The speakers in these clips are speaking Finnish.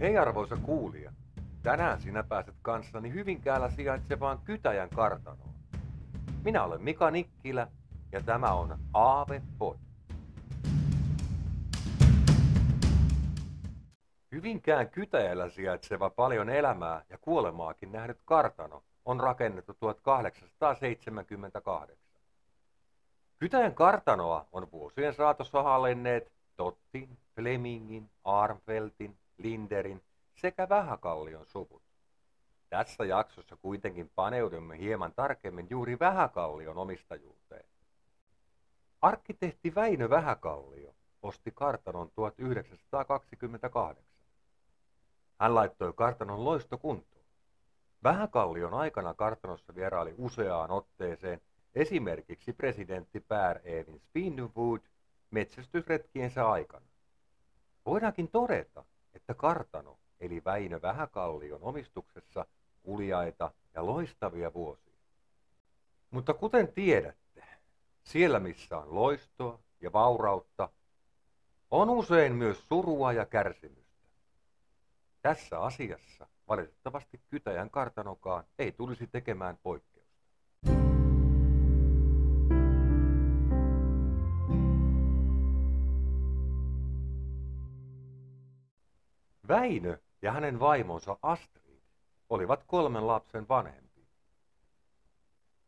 Hei arvoisa kuulija, tänään sinä pääset kanssani Hyvinkäällä sijaitsevaan Kytäjän kartanoon. Minä olen Mika Nikkilä ja tämä on Aave Pod. Hyvinkään Kytäjällä sijaitseva paljon elämää ja kuolemaakin nähnyt kartano on rakennettu 1878. Kytäjän kartanoa on vuosien saatossa hallinneet Tottin, Flemingin, Armfeltin, Linderin sekä Vähäkallion suvut. Tässä jaksossa kuitenkin paneudumme hieman tarkemmin juuri Vähäkallion omistajuuteen. Arkkitehti Väinö Vähäkallio osti kartanon 1928. Hän laittoi kartanon loistokuntoon. Vähäkallion aikana kartanossa vieraili useaan otteeseen esimerkiksi presidentti Per Evin Spinwood metsästysretkiensä aikana. Voidaankin todeta, että kartano eli Väinö Vähäkallion omistuksessa kuljaita ja loistavia vuosia. Mutta kuten tiedätte, siellä missä on loistoa ja vaurautta, on usein myös surua ja kärsimystä. Tässä asiassa valitettavasti Kytäjän kartanokaan ei tulisi tekemään poikkeusta. Väinö ja hänen vaimonsa Astrid olivat kolmen lapsen vanhempia.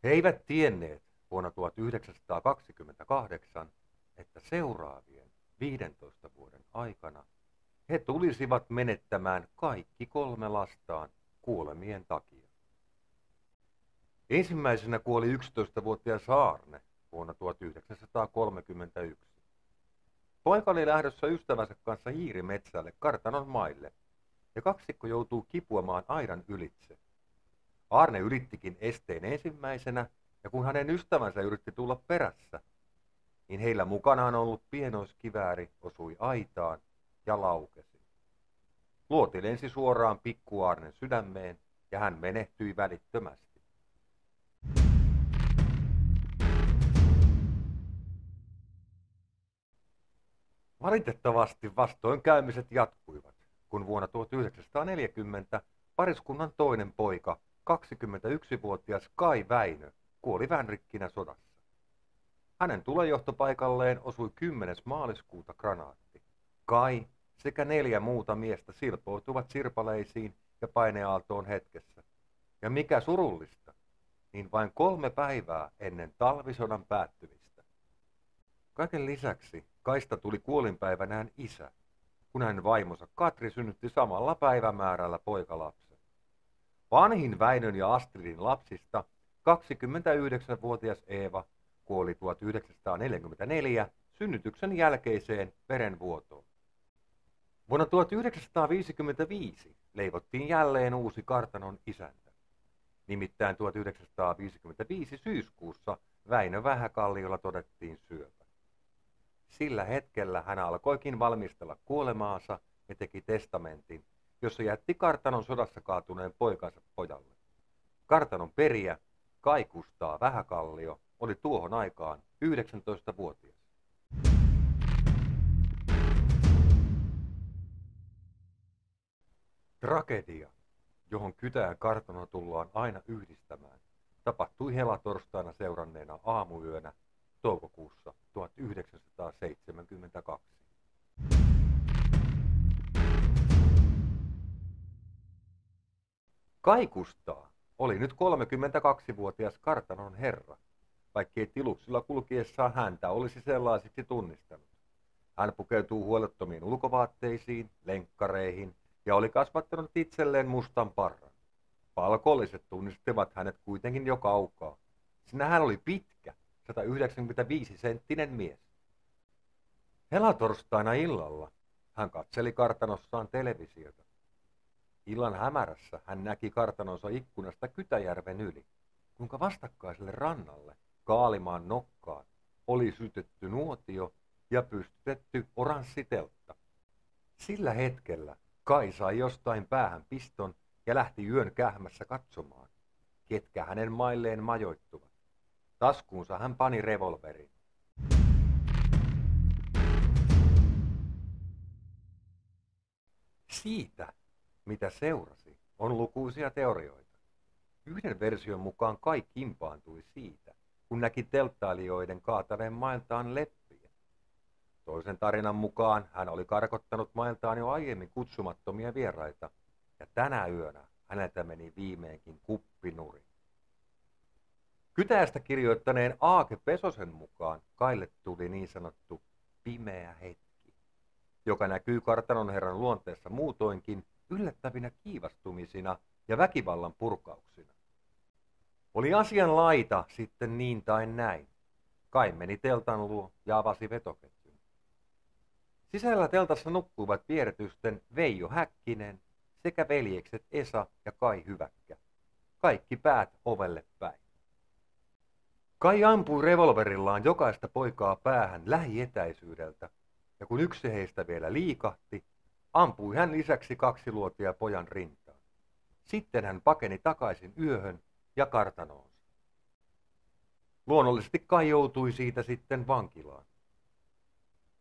He eivät tienneet vuonna 1928, että seuraavien 15 vuoden aikana he tulisivat menettämään kaikki kolme lastaan kuolemien takia. Ensimmäisenä kuoli 11-vuotias Saarne vuonna 1931. Poika oli lähdössä ystävänsä kanssa hiirimetsälle kartanon maille, ja kaksikko joutuu kipuamaan aidan ylitse. Arne yrittikin esteen ensimmäisenä, ja kun hänen ystävänsä yritti tulla perässä, niin heillä mukanaan ollut pienoiskivääri osui aitaan ja laukesi. Luoti lensi suoraan pikku Arnen sydämeen, ja hän menehtyi välittömästi. Valitettavasti vastoinkäymiset jatkuivat, kun vuonna 1940 pariskunnan toinen poika, 21-vuotias Kai Väinö, kuoli vänrikkinä sodassa. Hänen tulejohtopaikalleen osui 10. maaliskuuta granaatti. Kai sekä neljä muuta miestä silpoutuvat sirpaleisiin ja paineaaltoon hetkessä. Ja mikä surullista, niin vain kolme päivää ennen talvisodan päättymistä. Kaiken lisäksi Kaista tuli kuolinpäivänään isä, kun hänen vaimonsa Katri synnytti samalla päivämäärällä poikalapsen. Vanhin Väinön ja Astridin lapsista 29-vuotias Eeva kuoli 1944 synnytyksen jälkeiseen verenvuotoon. Vuonna 1955 leivottiin jälleen uusi kartanon isäntä. Nimittäin 1955 syyskuussa Väinö Vähäkalliolla todettiin syöpä. Sillä hetkellä hän alkoikin valmistella kuolemaansa ja teki testamentin, jossa jätti kartanon sodassa kaatuneen poikansa pojalle. Kartanon periä, Kaikustaa Vähäkallio, oli tuohon aikaan 19-vuotias. Tragedia, johon kytään kartano tullaan aina yhdistämään, tapahtui helatorstaina seuranneena aamuyönä toukokuussa 1972. Kaikustaa oli nyt 32-vuotias kartanon herra, vaikkei tiluksilla kulkiessaan häntä olisi sellaisiksi tunnistanut. Hän pukeutuu huolettomiin ulkovaatteisiin, lenkkareihin ja oli kasvattanut itselleen mustan parran. Palkolliset tunnistivat hänet kuitenkin jo kaukaa, sillä hän oli pitkä 195-senttinen mies. Helatorstaina illalla hän katseli kartanossaan televisiota. Illan hämärässä hän näki kartanonsa ikkunasta Kytäjärven yli, kuinka vastakkaiselle rannalle, Kaalimaan nokkaan, oli sytetty nuotio ja pystytetty oranssiteltta. Sillä hetkellä Kai sai jostain päähän piston ja lähti yön kähmässä katsomaan, ketkä hänen mailleen majoittuvat. Taskuunsa hän pani revolverin. Siitä, mitä seurasi, on lukuisia teorioita. Yhden version mukaan Kai kimpaantui siitä, kun näki telttailijoiden kaataneen mailtaan leppiä. Toisen tarinan mukaan hän oli karkottanut mailtaan jo aiemmin kutsumattomia vieraita, ja tänä yönä häneltä meni viimeinkin kuppinuri. Kytäjästä kirjoittaneen Aake Pesosen mukaan Kaille tuli niin sanottu pimeä hetki, joka näkyy kartanon herran luonteessa muutoinkin yllättävinä kiivastumisina ja väkivallan purkauksina. Oli asian laita sitten niin tai näin. Kai meni teltan luo ja avasi vetoketjun. Sisällä teltassa nukkuivat vieretysten Veijo Häkkinen sekä veljekset Esa ja Kai Hyväkkä. Kaikki päät ovelle päin. Kai ampui revolverillaan jokaista poikaa päähän lähietäisyydeltä, ja kun yksi heistä vielä liikahti, ampui hän lisäksi kaksiluotia pojan rintaan. Sitten hän pakeni takaisin yöhön ja kartanoonsa. Luonnollisesti Kai joutui siitä sitten vankilaan.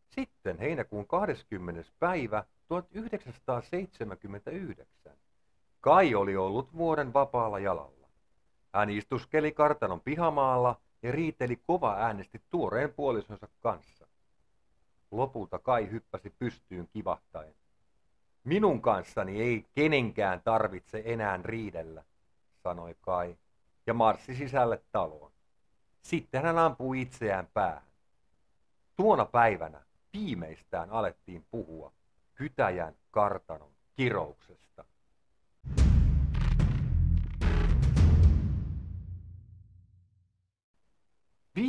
Sitten heinäkuun 20. päivä 1979 Kai oli ollut vuoden vapaalla jalalla. Hän istuskeli kartanon pihamaalla ja riiteli kova äänesti tuoreen puolisonsa kanssa. Lopulta Kai hyppäsi pystyyn kivahtaen. Minun kanssani ei kenenkään tarvitse enää riidellä, sanoi Kai ja marssi sisälle taloon. Sitten hän ampui itseään päähän. Tuona päivänä viimeistään alettiin puhua Kytäjän kartanon kirouksesta.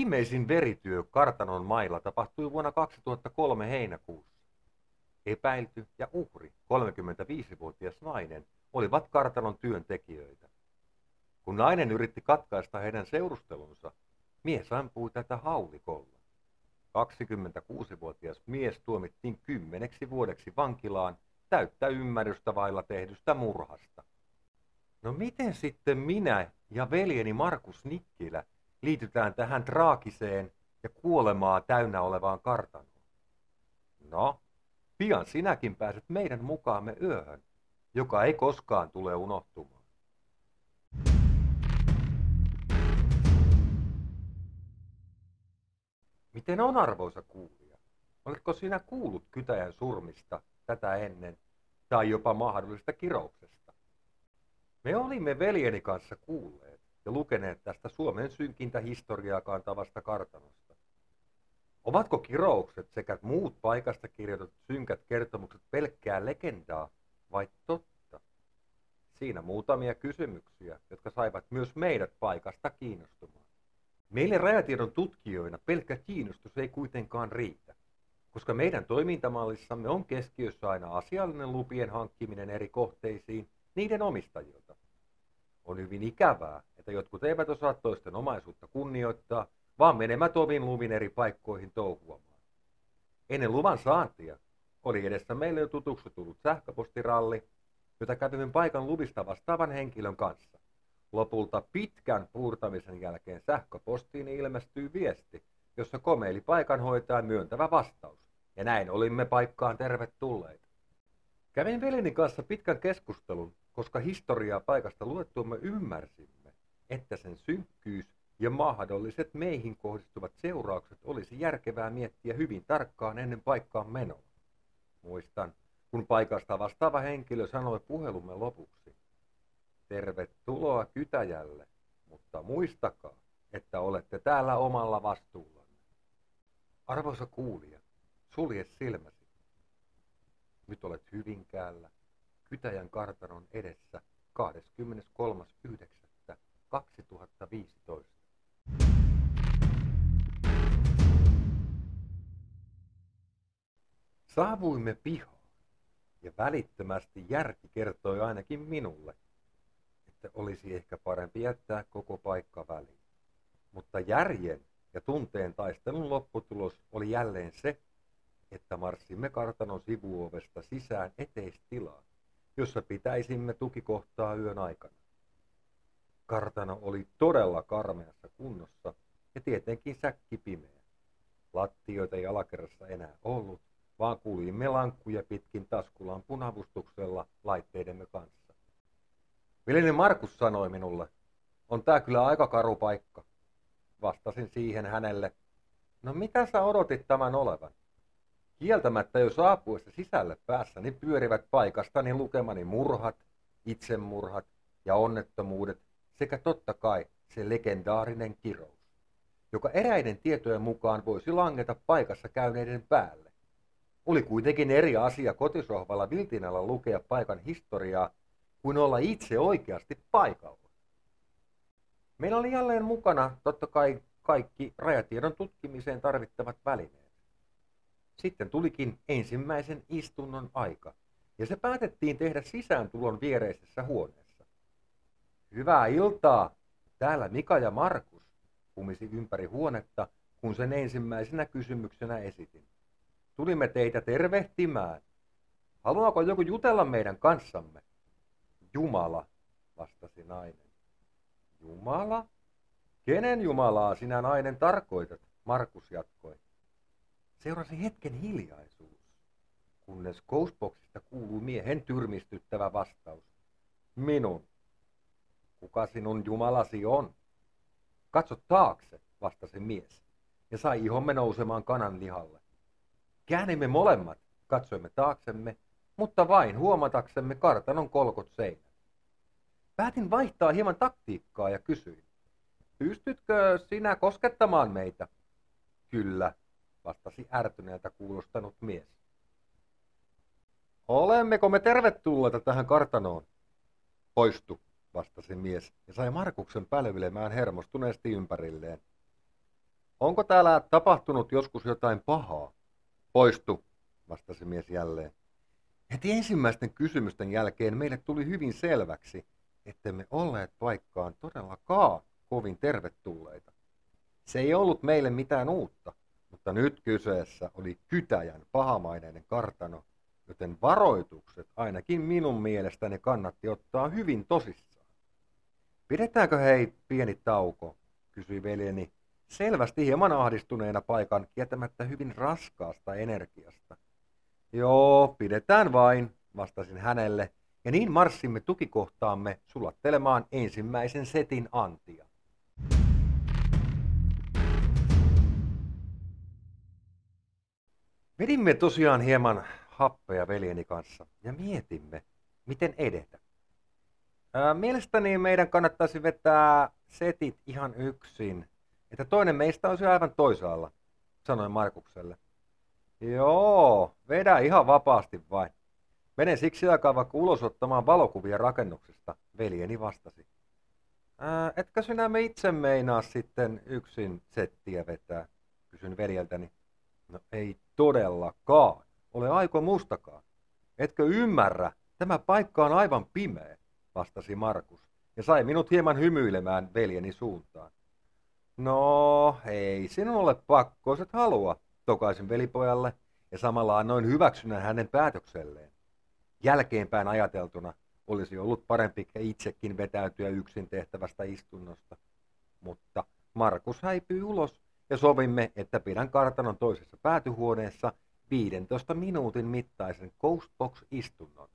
Viimeisin verityö kartanon mailla tapahtui vuonna 2003 heinäkuussa. Epäilty ja uhri, 35-vuotias nainen, olivat kartanon työntekijöitä. Kun nainen yritti katkaista heidän seurustelunsa, mies ampui tätä haulikolla. 26-vuotias mies tuomittiin kymmeneksi vuodeksi vankilaan täyttä ymmärrystä vailla tehdystä murhasta. No miten sitten minä ja veljeni Markus Nikkilä liitytään tähän traakiseen ja kuolemaa täynnä olevaan kartanoon? No, pian sinäkin pääset meidän mukaamme yöhön, joka ei koskaan tule unohtumaan. Miten on arvoisa kuulija? Oletko sinä kuullut Kytäjän surmista tätä ennen tai jopa mahdollista kirouksesta? Me olimme veljeni kanssa kuulleet ja lukeneet tästä Suomen synkintä historiaa kantavasta kartanosta. Ovatko kiroukset sekä muut paikasta kirjoitetut synkät kertomukset pelkkää legendaa vai totta? Siinä muutamia kysymyksiä, jotka saivat myös meidät paikasta kiinnostumaan. Meille rajatiedon tutkijoina pelkkä kiinnostus ei kuitenkaan riitä, koska meidän toimintamallissamme on keskiössä aina asiallinen lupien hankkiminen eri kohteisiin niiden omistajilta. On hyvin ikävää, että jotkut eivät osaa toisten omaisuutta kunnioittaa, vaan menemät ovin luvin eri paikkoihin touhuamaan. Ennen luvan saantia oli edessä meille jo tutuksi tullut sähköpostiralli, jota kävimme paikan luvista vastaavan henkilön kanssa. Lopulta pitkän puurtamisen jälkeen sähköpostiin ilmestyy viesti, jossa komeili paikanhoitajan myöntävä vastaus. Ja näin olimme paikkaan tervetulleita. Kävin veljeni kanssa pitkän keskustelun, koska historiaa paikasta luettuamme ymmärsimme, että sen synkkyys ja mahdolliset meihin kohdistuvat seuraukset olisi järkevää miettiä hyvin tarkkaan ennen paikkaan menoa. Muistan, kun paikasta vastaava henkilö sanoi puhelumme lopuksi. Tervetuloa Kytäjälle, mutta muistakaa, että olette täällä omalla vastuullanne. Arvoisa kuulija, sulje silmäsi. Nyt olet Hyvinkäällä, Kytäjän kartanon edessä 23.9.2015. Saavuimme pihaan, ja välittömästi järki kertoi ainakin minulle, että olisi ehkä parempi jättää koko paikka väliin. Mutta järjen ja tunteen taistelun lopputulos oli jälleen se, että marssimme kartanon sivuovesta sisään eteistilaan, jossa pitäisimme tukikohtaa yön aikana. Kartano oli todella karmeassa kunnossa ja tietenkin säkki pimeä. Lattioita ei alakerrassa enää ollut, vaan kuljimme lankkuja pitkin taskulampun avustuksella laitteidemme kanssa. Veljeni Markus sanoi minulle, on tää kyllä aika karu paikka. Vastasin siihen hänelle, no mitä sä odotit tämän olevan? Kieltämättä jo saapuessa sisälle päässäni pyörivät paikastani lukemani murhat, itsemurhat ja onnettomuudet sekä totta kai se legendaarinen kirous, joka eräiden tietojen mukaan voisi langeta paikassa käyneiden päälle. Oli kuitenkin eri asia kotisohvalla viltinällä lukea paikan historiaa kuin olla itse oikeasti paikalla. Meillä oli jälleen mukana totta kai kaikki rajatiedon tutkimiseen tarvittavat välineet. Sitten tulikin ensimmäisen istunnon aika, ja se päätettiin tehdä sisääntulon viereisessä huoneessa. Hyvää iltaa! Täällä Mika ja Markus, kumisi ympäri huonetta, kun sen ensimmäisenä kysymyksenä esitin. Tulimme teitä tervehtimään. Haluaako joku jutella meidän kanssamme? Jumala, vastasi nainen. Jumala? Kenen Jumalaa sinä nainen tarkoitat? Markus jatkoi. Seurasi hetken hiljaisuus, kunnes Ghostboxista kuuluu miehen tyrmistyttävä vastaus. Minun. Kuka sinun Jumalasi on? Katso taakse, vastasi mies, ja sai ihomme nousemaan kanan lihalle. Käännimme molemmat, katsoimme taaksemme, mutta vain huomataksemme kartanon kolkot seinät. Päätin vaihtaa hieman taktiikkaa ja kysyin. Pystytkö sinä koskettamaan meitä? Kyllä, vastasi ärtyneeltä kuulostanut mies. Olemmeko me tervetulleita tähän kartanoon? Poistu, vastasi mies ja sai Markuksen pälvilemään hermostuneesti ympärilleen. Onko täällä tapahtunut joskus jotain pahaa? Poistu, vastasi mies jälleen. Heti ensimmäisten kysymysten jälkeen meille tuli hyvin selväksi, ettemme olleet paikkaan todellakaan kovin tervetulleita. Se ei ollut meille mitään uutta, mutta nyt kyseessä oli Kytäjän pahamaineinen kartano, joten varoitukset ainakin minun mielestäni kannatti ottaa hyvin tosissaan. Pidetäänkö hei pieni tauko, kysyi veljeni, selvästi hieman ahdistuneena paikan kietämättä hyvin raskaasta energiasta. Joo, pidetään vain, vastasin hänelle, ja niin marssimme tukikohtaamme sulattelemaan ensimmäisen setin antia. Vedimme tosiaan hieman happea veljeni kanssa ja mietimme, miten edetä. Ää, mielestäni meidän kannattaisi vetää setit ihan yksin, että toinen meistä olisi aivan toisaalla, sanoin Markukselle. Joo, vedä ihan vapaasti vain. Menen siksi aikaa vaikka ulos ottamaan valokuvia rakennuksesta, veljeni vastasi. Ää, etkö sinä me itse meinaa sitten yksin settiä vetää, kysyn veljeltäni. No ei todellakaan, ole aiko mustakaan. Etkö ymmärrä, tämä paikka on aivan pimeä, vastasi Markus, ja sai minut hieman hymyilemään veljeni suuntaan. No, ei sinun ole pakko, jos et halua, tokaisin velipojalle, ja samalla annoin hyväksynnän hänen päätökselleen. Jälkeenpäin ajateltuna olisi ollut parempi itsekin vetäytyä yksin tehtävästä istunnosta. Mutta Markus häipyi ulos ja sovimme, että pidän kartanon toisessa päätyhuoneessa 15 minuutin mittaisen Ghostbox-istunnon.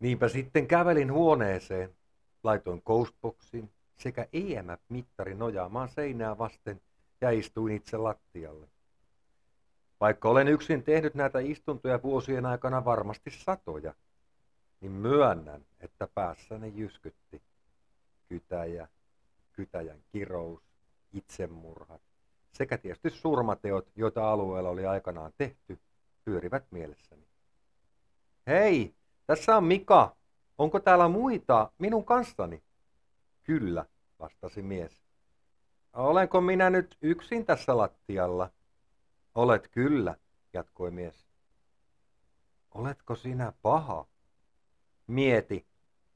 Niinpä sitten kävelin huoneeseen, laitoin Ghostboxin sekä EMF-mittari nojaamaan seinää vasten ja istuin itse lattialle. Vaikka olen yksin tehnyt näitä istuntoja vuosien aikana varmasti satoja, niin myönnän, että päässäni jyskytti kytäjä, kytäjän kirous, itsemurhat sekä tietysti surmateot, joita alueella oli aikanaan tehty, pyörivät mielessäni. Hei, tässä on Mika. Onko täällä muita minun kanssani? Kyllä, vastasi mies. Olenko minä nyt yksin tässä lattialla? Olet kyllä, jatkoi mies. Oletko sinä paha? Mieti,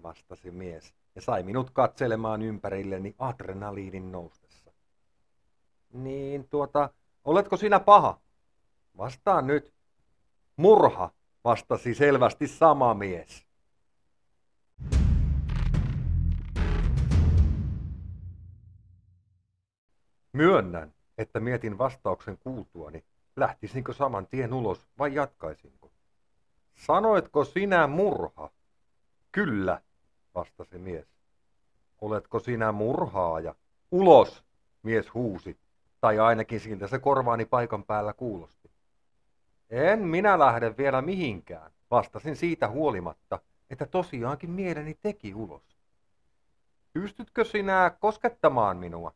vastasi mies ja sai minut katselemaan ympärilleni adrenaliinin noustessa. Niin tuota, oletko sinä paha? Vastaan nyt. Murha, vastasi selvästi sama mies. Myönnän, että mietin vastauksen kuultuani, Lähtisinkö saman tien ulos vai jatkaisinko? Sanoitko sinä murha? Kyllä, vastasi mies. Oletko sinä murhaaja? Ulos, mies huusi, tai ainakin siltä se korvaani paikan päällä kuulosti. En minä lähde vielä mihinkään, vastasin siitä huolimatta, että tosiaankin mieleni teki ulos. Pystytkö sinä koskettamaan minua?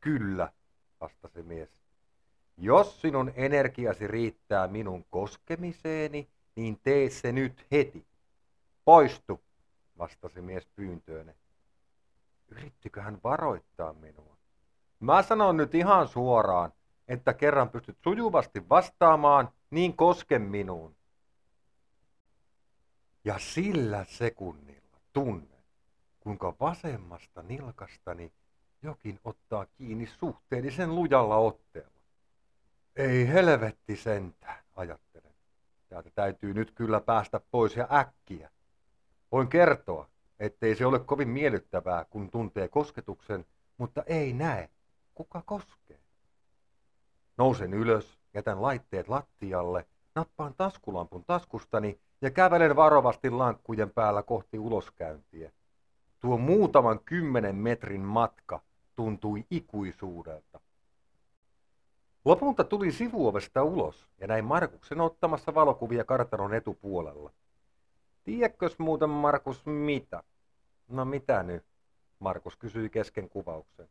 Kyllä, vastasi mies. Jos sinun energiasi riittää minun koskemiseeni, niin tee se nyt heti. Poistu, vastasi mies pyyntööne. Yrittikö hän varoittaa minua? Mä sanon nyt ihan suoraan, että kerran pystyt sujuvasti vastaamaan, niin koske minuun. Ja sillä sekunnilla tunnen, kuinka vasemmasta nilkastani jokin ottaa kiinni suhteellisen lujalla otteella. Ei helvetti sentään, ajattelen. Täältä täytyy nyt kyllä päästä pois ja äkkiä. Voin kertoa, ettei se ole kovin miellyttävää, kun tuntee kosketuksen, mutta ei näe, kuka koskee. Nousen ylös, jätän laitteet lattialle, nappaan taskulampun taskustani ja kävelen varovasti lankkujen päällä kohti uloskäyntiä. Tuo muutaman kymmenen metrin matka tuntui ikuisuudelta. Lopulta tuli sivuovesta ulos ja näin Markuksen ottamassa valokuvia kartanon etupuolella. Tiedätkös muuten Markus mitä? No mitä nyt? Markus kysyi kesken kuvauksen.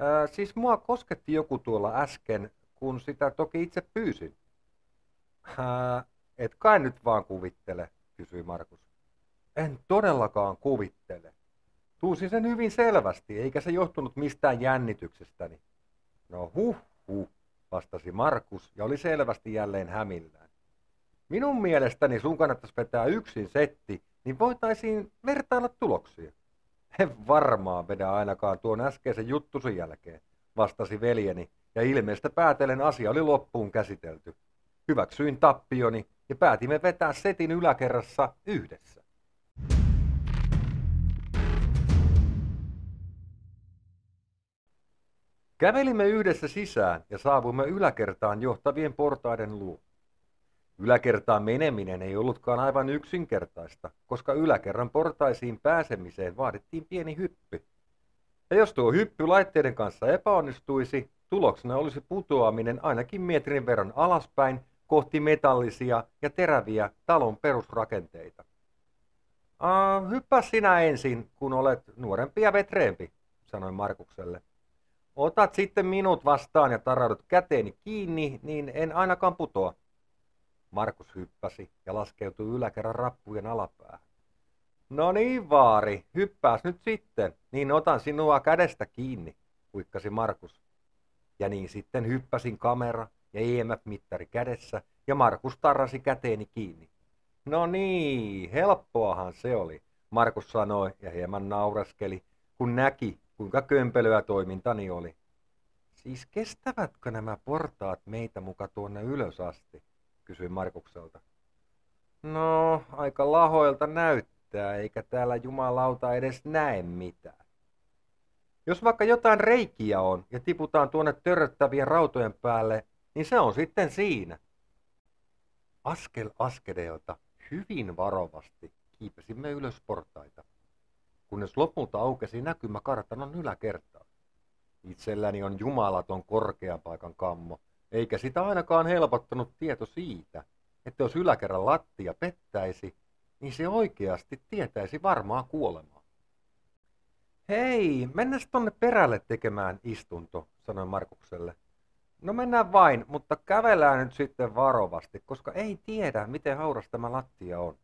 Ää, siis mua kosketti joku tuolla äsken, kun sitä toki itse pyysin. Ää, et kai nyt vaan kuvittele, kysyi Markus. En todellakaan kuvittele. Tuusin sen hyvin selvästi, eikä se johtunut mistään jännityksestäni. No huh huh, vastasi Markus ja oli selvästi jälleen hämillään. Minun mielestäni sun kannattaisi vetää yksin setti, niin voitaisiin vertailla tuloksia. En varmaan vedä ainakaan tuon äskeisen juttusen jälkeen, vastasi veljeni, ja ilmeistä päätellen asia oli loppuun käsitelty. Hyväksyin tappioni ja päätimme vetää setin yläkerrassa yhdessä. Kävelimme yhdessä sisään ja saavuimme yläkertaan johtavien portaiden luo. Yläkertaan meneminen ei ollutkaan aivan yksinkertaista, koska yläkerran portaisiin pääsemiseen vaadittiin pieni hyppy. Ja jos tuo hyppy laitteiden kanssa epäonnistuisi, tuloksena olisi putoaminen ainakin metrin verran alaspäin kohti metallisia ja teräviä talon perusrakenteita. Uh, hyppää sinä ensin, kun olet nuorempi ja vetreempi, sanoin Markukselle. Otat sitten minut vastaan ja taraudut käteeni kiinni, niin en ainakaan putoa. Markus hyppäsi ja laskeutui yläkerran rappujen alapäähän. No niin, vaari, hyppääs nyt sitten, niin otan sinua kädestä kiinni, huikkasi Markus. Ja niin sitten hyppäsin kamera ja EMF-mittari kädessä ja Markus tarrasi käteeni kiinni. No niin, helppoahan se oli, Markus sanoi ja hieman nauraskeli, kun näki, kuinka kömpelöä toimintani oli. Siis kestävätkö nämä portaat meitä muka tuonne ylös asti? Kysyi Markukselta. No, aika lahoilta näyttää, eikä täällä jumalauta edes näe mitään. Jos vaikka jotain reikiä on ja tiputaan tuonne törröttävien rautojen päälle, niin se on sitten siinä. Askel askeleelta hyvin varovasti kiipesimme ylös portaita, kunnes lopulta aukesi näkymä kartanon yläkertaan. Itselläni on jumalaton korkean paikan kammo, eikä sitä ainakaan helpottanut tieto siitä, että jos yläkerran lattia pettäisi, niin se oikeasti tietäisi varmaa kuolemaa. Hei, mennäs tonne perälle tekemään istunto, sanoi Markukselle. No mennään vain, mutta kävellään nyt sitten varovasti, koska ei tiedä, miten hauras tämä lattia on.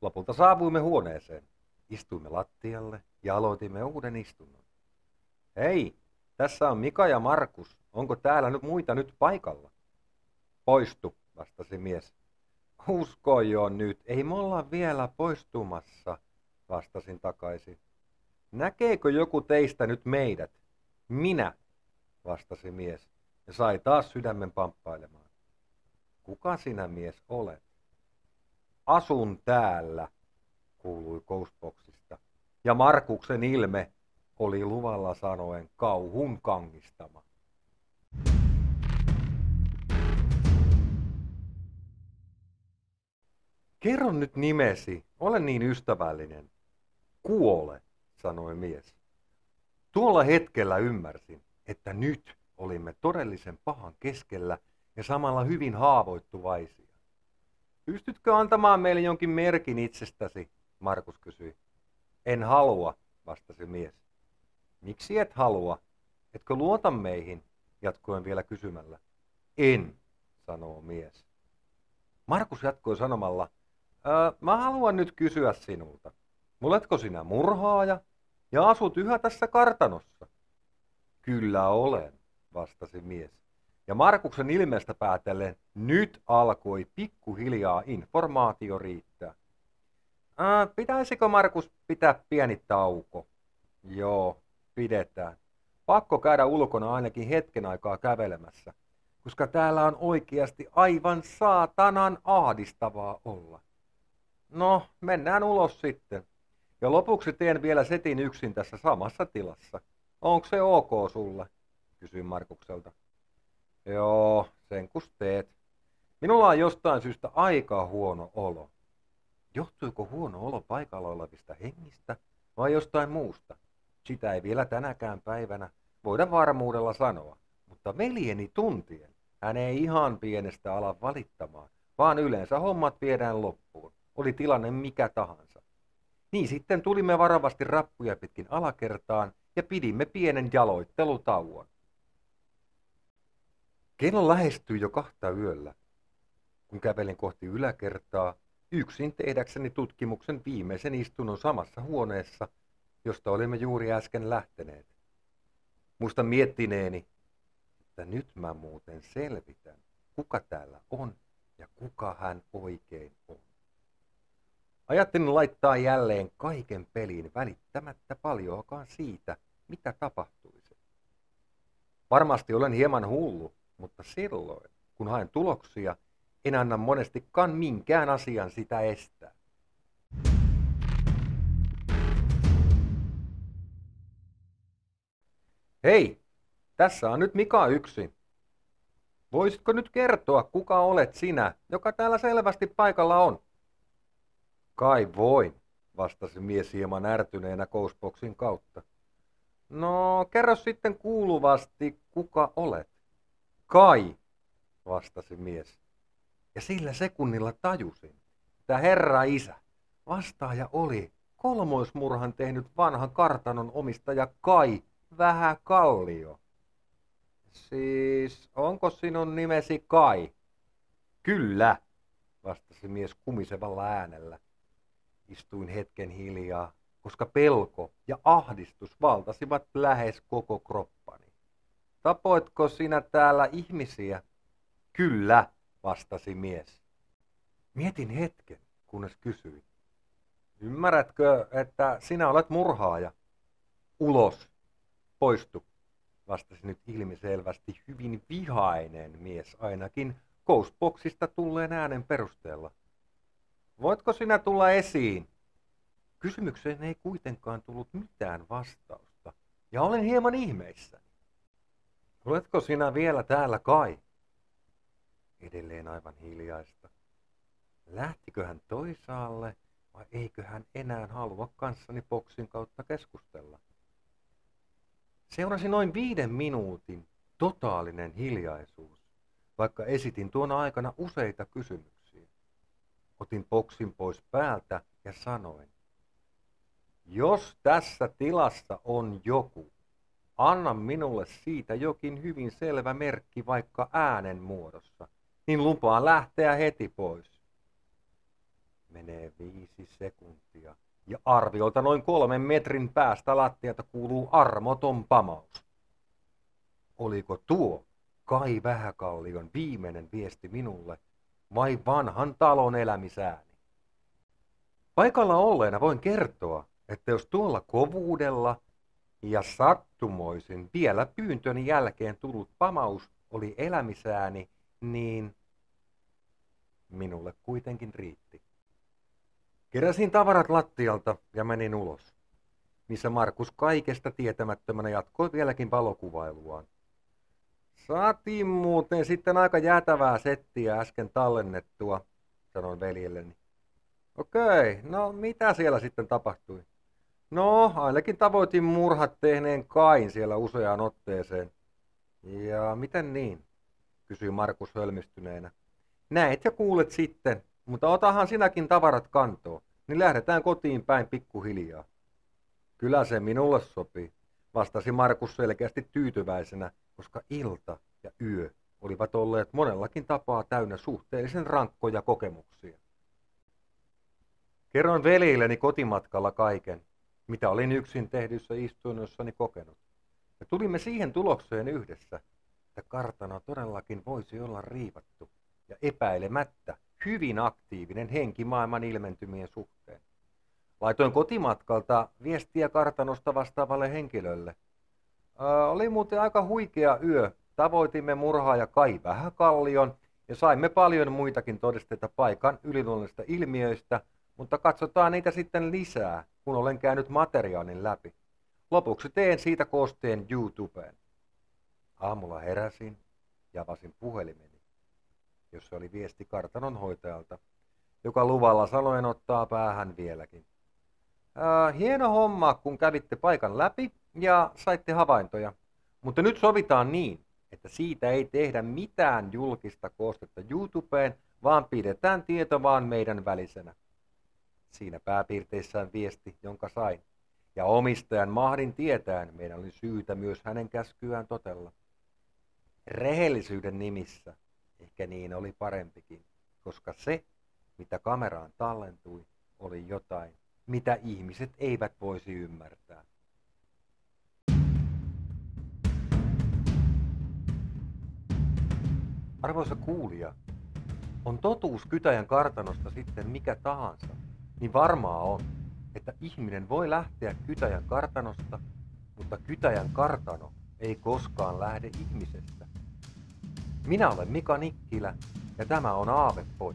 Lopulta saavuimme huoneeseen. Istuimme lattialle ja aloitimme uuden istunnon. Hei, tässä on Mika ja Markus. Onko täällä nyt muita nyt paikalla? Poistu, vastasi mies. Usko jo nyt, ei me olla vielä poistumassa, vastasin takaisin. Näkeekö joku teistä nyt meidät? Minä, vastasi mies ja sai taas sydämen pamppailemaan. Kuka sinä mies olet? Asun täällä, kuului Ghostboxista, ja Markuksen ilme oli luvalla sanoen kauhun kangistama. Kerro nyt nimesi, ole niin ystävällinen. Kuole, sanoi mies. Tuolla hetkellä ymmärsin, että nyt olimme todellisen pahan keskellä ja samalla hyvin haavoittuvaisia. Pystytkö antamaan meille jonkin merkin itsestäsi, Markus kysyi. En halua, vastasi mies. Miksi et halua? Etkö luota meihin? Jatkoin vielä kysymällä. En, sanoo mies. Markus jatkoi sanomalla, mä haluan nyt kysyä sinulta. Oletko sinä murhaaja ja asut yhä tässä kartanossa? Kyllä olen, vastasi mies. Ja Markuksen ilmeestä päätellen nyt alkoi pikkuhiljaa informaatio riittää. Ää, pitäisikö Markus pitää pieni tauko? Joo, pidetään. Pakko käydä ulkona ainakin hetken aikaa kävelemässä, koska täällä on oikeasti aivan saatanan ahdistavaa olla. No, mennään ulos sitten. Ja lopuksi teen vielä setin yksin tässä samassa tilassa. Onko se ok sulle? Kysyin Markukselta. Joo, sen kus teet. Minulla on jostain syystä aika huono olo. Johtuiko huono olo paikalla olevista hengistä vai jostain muusta? Sitä ei vielä tänäkään päivänä voida varmuudella sanoa, mutta veljeni tuntien hän ei ihan pienestä ala valittamaan, vaan yleensä hommat viedään loppuun, oli tilanne mikä tahansa. Niin sitten tulimme varovasti rappuja pitkin alakertaan ja pidimme pienen jaloittelutauon. Kello lähestyi jo kahta yöllä. Kun kävelin kohti yläkertaa, yksin tehdäkseni tutkimuksen viimeisen istunnon samassa huoneessa, josta olimme juuri äsken lähteneet. Muista miettineeni, että nyt mä muuten selvitän, kuka täällä on ja kuka hän oikein on. Ajattelin laittaa jälleen kaiken peliin välittämättä paljoakaan siitä, mitä tapahtuisi. Varmasti olen hieman hullu, mutta silloin, kun haen tuloksia, en anna monestikaan minkään asian sitä estää. Hei, tässä on nyt Mika yksin. Voisitko nyt kertoa, kuka olet sinä, joka täällä selvästi paikalla on? Kai voin, vastasi mies hieman ärtyneenä kousboksin kautta. No, kerro sitten kuuluvasti, kuka olet. Kai, vastasi mies. Ja sillä sekunnilla tajusin, että herra isä, vastaaja oli kolmoismurhan tehnyt vanhan kartanon omistaja Kai Vähä Kallio. Siis, onko sinun nimesi Kai? Kyllä, vastasi mies kumisevalla äänellä. Istuin hetken hiljaa, koska pelko ja ahdistus valtasivat lähes koko kroppani. Tapoitko sinä täällä ihmisiä? Kyllä, vastasi mies. Mietin hetken, kunnes kysyin. Ymmärrätkö, että sinä olet murhaaja? Ulos, poistu, vastasi nyt ilmiselvästi hyvin vihainen mies ainakin Ghostboxista tulleen äänen perusteella. Voitko sinä tulla esiin? Kysymykseen ei kuitenkaan tullut mitään vastausta, ja olen hieman ihmeissäni. Oletko sinä vielä täällä kai? Edelleen aivan hiljaista. Lähtikö hän toisaalle vai eikö hän enää halua kanssani boksin kautta keskustella? Seurasi noin viiden minuutin totaalinen hiljaisuus, vaikka esitin tuona aikana useita kysymyksiä. Otin boksin pois päältä ja sanoin, jos tässä tilassa on joku, anna minulle siitä jokin hyvin selvä merkki vaikka äänen muodossa, niin lupaan lähteä heti pois. Menee viisi sekuntia ja arviolta noin kolmen metrin päästä lattialta kuuluu armoton pamaus. Oliko tuo Kai Vähäkallion viimeinen viesti minulle vai vanhan talon elämisääni? Paikalla olleena voin kertoa, että jos tuolla kovuudella ja sattumoisin vielä pyyntöni jälkeen tullut pamaus oli elämisääni, niin minulle kuitenkin riitti. Keräsin tavarat lattialta ja menin ulos, missä Markus kaikesta tietämättömänä jatkoi vieläkin valokuvailuaan. Saatiin muuten sitten aika jäätävää settiä äsken tallennettua, sanoin veljelleni. Okei, no mitä siellä sitten tapahtui? No, ainakin tavoitin murhat tehneen Kain siellä useaan otteeseen. Ja miten niin? kysyi Markus hölmistyneenä. Näet ja kuulet sitten, mutta otahan sinäkin tavarat kantoon, niin lähdetään kotiin päin pikkuhiljaa. Kyllä se minulle sopii, vastasi Markus selkeästi tyytyväisenä, koska ilta ja yö olivat olleet monellakin tapaa täynnä suhteellisen rankkoja kokemuksia. Kerroin veljilleni kotimatkalla kaiken, mitä olin yksin tehdyssä istunnossani kokenut. Ja tulimme siihen tulokseen yhdessä, että kartano todellakin voisi olla riivattu ja epäilemättä hyvin aktiivinen henkimaailman ilmentymien suhteen. Laitoin kotimatkalta viestiä kartanosta vastaavalle henkilölle. Ää, oli muuten aika huikea yö. Tavoitimme murhaaja Kai Vähäkallion ja saimme paljon muitakin todisteita paikan yliluonnollisista ilmiöistä, mutta katsotaan niitä sitten lisää, kun olen käynyt materiaalin läpi. Lopuksi teen siitä koosteen YouTubeen. Aamulla heräsin ja avasin puhelimeni, jossa oli viesti kartanon hoitajalta, joka luvalla sanoen ottaa päähän vieläkin. Äh, hieno homma, kun kävitte paikan läpi ja saitte havaintoja. Mutta nyt sovitaan niin, että siitä ei tehdä mitään julkista koostetta YouTubeen, vaan pidetään tieto vaan meidän välisenä. Siinä pääpiirteissään viesti, jonka sain. Ja omistajan mahdin tietään meidän oli syytä myös hänen käskyään totella. Rehellisyyden nimissä ehkä niin oli parempikin, koska se, mitä kameraan tallentui, oli jotain, mitä ihmiset eivät voisi ymmärtää. Arvoisa kuulija, on totuus Kytäjän kartanosta sitten mikä tahansa, niin varmaa on, että ihminen voi lähteä Kytäjän kartanosta, mutta Kytäjän kartano ei koskaan lähde ihmisestä. Minä olen Mika Nikkilä ja tämä on Aavepod.